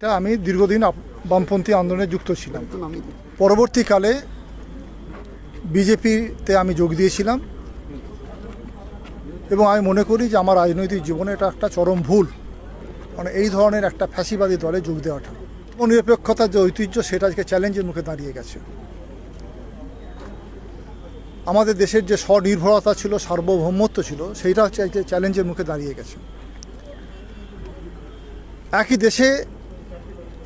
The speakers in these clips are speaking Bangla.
এটা আমি দীর্ঘদিন বামপন্থী আন্দোলনে যুক্ত ছিলাম। পরবর্তীকালে বিজেপিতে আমি যোগ দিয়েছিলাম এবং আমি মনে করি যে আমার রাজনৈতিক জীবনে এটা একটা চরম ভুল। মানে এই ধরনের একটা ফ্যাসিবাদী দলে যোগ দেওয়াটা। নিরপেক্ষতার যে ঐতিহ্য, সেটা আজকে চ্যালেঞ্জের মুখে দাঁড়িয়ে গেছে। আমাদের দেশের যে স্বনির্ভরতা ছিল, সার্বভৌমত্ব ছিল, সেইটা হচ্ছে চ্যালেঞ্জের মুখে দাঁড়িয়ে গেছে। একই দেশে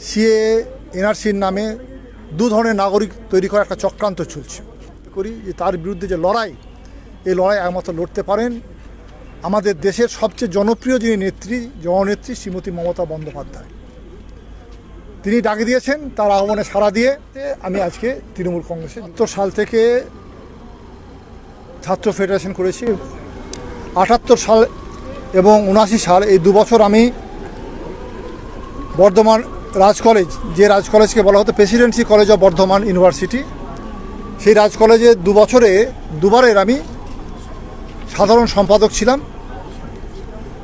সিএ এনআরসির নামে দু ধরনের নাগরিক তৈরি করা একটা চক্রান্ত চলছে। করি যে তার বিরুদ্ধে যে লড়াই, এই লড়াই একমাত্র লড়তে পারেন আমাদের দেশের সবচেয়ে জনপ্রিয় যিনি নেত্রী, জননেত্রী শ্রীমতী মমতা বন্দ্যোপাধ্যায়। তিনি ডাকে দিয়েছেন, তার আহ্বানে সাড়া দিয়ে আমি আজকে তৃণমূল কংগ্রেসে সত্তর সাল থেকে ছাত্র ফেডারেশন করেছি। আটাত্তর সাল এবং উনাশি সাল এই দু বছর আমি বর্ধমান রাজ কলেজ যে রাজ কলেজকে বলা হতো Presidency College of Burdwan University সেই রাজ কলেজে দু বছরে, দুবারের আমি সাধারণ সম্পাদক ছিলাম।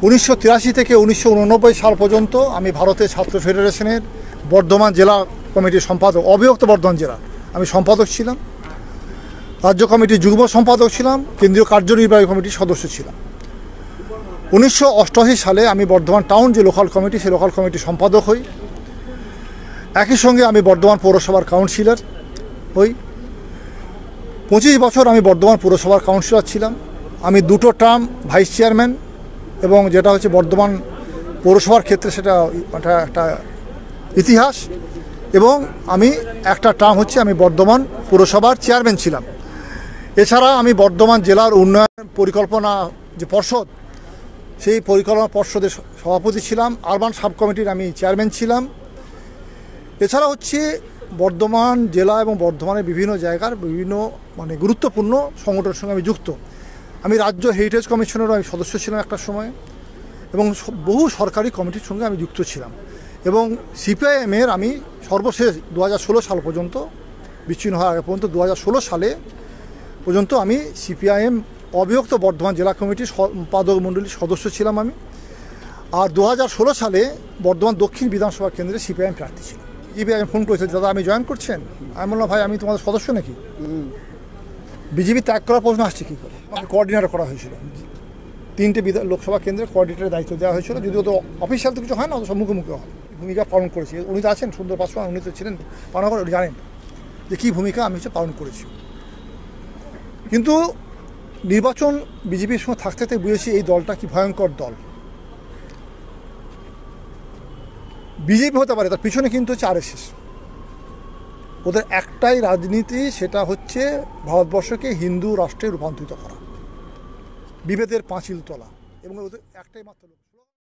উনিশশো তিরাশি থেকে উনিশশো উননব্বই সাল পর্যন্ত আমি ভারতের ছাত্র ফেডারেশনের বর্ধমান জেলা কমিটির সম্পাদক, অবিভক্ত বর্ধমান জেলা আমি সম্পাদক ছিলাম। রাজ্য কমিটির যুগ্ম সম্পাদক ছিলাম, কেন্দ্রীয় কার্যনির্বাহী কমিটির সদস্য ছিলাম। উনিশশো অষ্টআশি সালে আমি বর্ধমান টাউন যে লোকাল কমিটি সেই লোকাল কমিটির সম্পাদক হই। একই সঙ্গে আমি বর্ধমান পৌরসভার কাউন্সিলর হই। পঁচিশ বছর আমি বর্ধমান পৌরসভার কাউন্সিলর ছিলাম। আমি দুটো টার্ম ভাইস চেয়ারম্যান এবং যেটা হচ্ছে বর্ধমান পৌরসভার ক্ষেত্রে সেটা একটা একটা ইতিহাস এবং আমি একটা টার্ম হচ্ছে আমি বর্ধমান পৌরসভার চেয়ারম্যান ছিলাম। এছাড়া আমি বর্ধমান জেলার উন্নয়ন পরিকল্পনা যে পর্ষদ, সেই পরিকল্পনা পর্ষদের সভাপতি ছিলাম। আরবান সাব কমিটির আমি চেয়ারম্যান ছিলাম। এছাড়া হচ্ছে বর্ধমান জেলা এবং বর্ধমানের বিভিন্ন জায়গার বিভিন্ন মানে গুরুত্বপূর্ণ সংগঠনের সঙ্গে আমি যুক্ত। আমি রাজ্য হেরিটেজ কমিশনেরও আমি সদস্য ছিলাম একটা সময় এবং বহু সরকারি কমিটির সঙ্গে আমি যুক্ত ছিলাম এবং সিপিআইএমের আমি সর্বশেষ দু হাজার ষোলো সাল পর্যন্ত, বিচ্ছিন্ন হওয়ার আগে পর্যন্ত দু হাজার ষোলো সালে পর্যন্ত আমি সিপিআইএম অবিভক্ত বর্ধমান জেলা কমিটির সম্পাদক মণ্ডলীর সদস্য ছিলাম আমি। আর দু হাজার ষোলো সালে বর্ধমান দক্ষিণ বিধানসভা কেন্দ্রে সিপিআইএম প্রার্থী ছিল সিপিআইএম ফোন করেছে দাদা আমি জয়েন করছেন? আমি বললাম, ভাই, আমি তোমাদের সদস্য নাকি? বিজেপি ত্যাগ করার প্রশ্ন আসছে কী করে? আমাকে কোঅর্ডিনেটর করা হয়েছিল। তিনটে বিধা, লোকসভা কেন্দ্রে কোঅর্ডিনেটরের দায়িত্ব দেওয়া হয়েছিল। যদিও তো অফিসিয়াল তো কিছু হয় না তো সব মুখে মুখে হয়। ভূমিকা পালন করেছি। উনি তো আছেন, সুন্দর পাসওয়ান উনি তো ছিলেন পালন করে জানেন যে কী ভূমিকা আমি হচ্ছে পালন করেছি। কিন্তু নির্বাচন বিজেপির সঙ্গে থাকতে থাকতে বুঝেছি এই দলটা কি ভয়ঙ্কর দল। বিজেপি হতে পারে, তার পিছনে কিন্তু হচ্ছে আরএসএস। ওদের একটাই রাজনীতি, সেটা হচ্ছে ভারতবর্ষকে হিন্দু রাষ্ট্রে রূপান্তরিত করা। বিভেদের পাঁচিল তোলা। এবং ওদের একটাই মাত্র